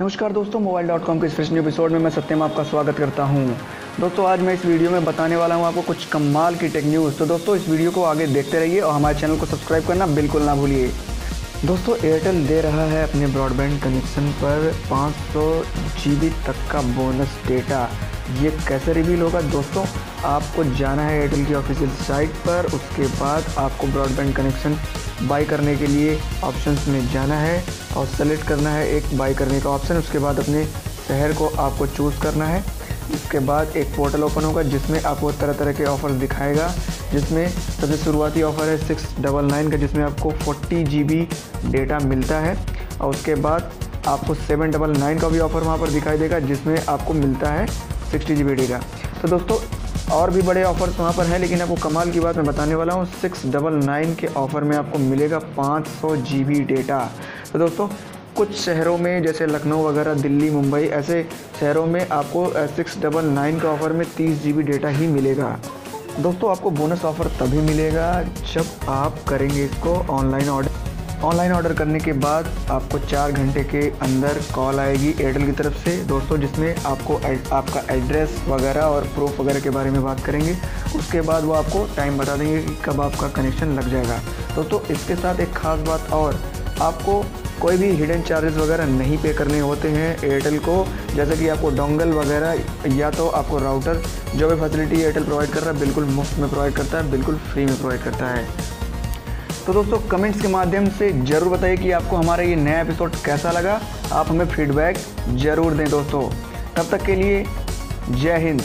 नमस्कार दोस्तों mobile dot com के इस फ्रेश न्यू एपिसोड में मैं सत्यम आपका स्वागत करता हूँ। दोस्तों, आज मैं इस वीडियो में बताने वाला हूँ आपको कुछ कमाल की टेक न्यूज़ तो दोस्तों, इस वीडियो को आगे देखते रहिए और हमारे चैनल को सब्सक्राइब करना बिल्कुल ना भूलिए। दोस्तों एयरटेल दे रहा है अपने ब्रॉडबैंड कनेक्शन पर 500 जीबी तक का बोनस डेटा ये कैसे रिवील होगा? दोस्तों, आपको जाना है एयरटेल की ऑफिशियल साइट पर। उसके बाद आपको ब्रॉडबैंड कनेक्शन बाई करने के लिए ऑप्शंस में जाना है और सेलेक्ट करना है एक बाई करने का ऑप्शन उसके बाद अपने शहर को आपको चूज़ करना है। इसके बाद एक पोर्टल ओपन होगा जिसमें आपको तरह तरह के ऑफ़र दिखाएगा। जिसमें सबसे शुरुआती ऑफ़र है सिक्स डबल नाइन का, जिसमें आपको फोर्टी जी डेटा मिलता है। और उसके बाद आपको सेवन डबल नाइन का भी ऑफ़र वहाँ पर दिखाई देगा, जिसमें आपको मिलता है सिक्सटी जी बी डेटा तो दोस्तों, और भी बड़े ऑफर्स वहाँ पर हैं, लेकिन आपको कमाल की बात मैं बताने वाला हूँ, सिक्स डबल नाइन के ऑफ़र में आपको मिलेगा पाँच सौ जी बी डेटा तो दोस्तों, कुछ शहरों में, जैसे लखनऊ वगैरह, दिल्ली, मुंबई, ऐसे शहरों में आपको सिक्स डबल नाइन के ऑफ़र में तीस जी बी डेटा ही मिलेगा। दोस्तों, आपको बोनस ऑफ़र तभी मिलेगा जब आप करेंगे इसको ऑनलाइन ऑर्डर ऑनलाइन ऑर्डर करने के बाद आपको चार घंटे के अंदर कॉल आएगी एयरटेल की तरफ़ से। दोस्तों, जिसमें आपको आपका एड्रेस वगैरह और प्रूफ वगैरह के बारे में बात करेंगे। उसके बाद वो आपको टाइम बता देंगे कि कब आपका कनेक्शन लग जाएगा। दोस्तों, इसके साथ एक ख़ास बात और, आपको कोई भी हिडन चार्जेस वगैरह नहीं पे करने होते हैं एयरटेल को। जैसे कि आपको डोंगल वगैरह या तो आपको राउटर जो भी फैसिलिटी एयरटेल प्रोवाइड कर रहा है, बिल्कुल मुफ़्त में प्रोवाइड करता है, बिल्कुल फ्री में प्रोवाइड करता है। तो दोस्तों कमेंट्स के माध्यम से ज़रूर बताइए कि आपको हमारा ये नया एपिसोड कैसा लगा। आप हमें फीडबैक ज़रूर दें दोस्तों। तब तक के लिए जय हिंद।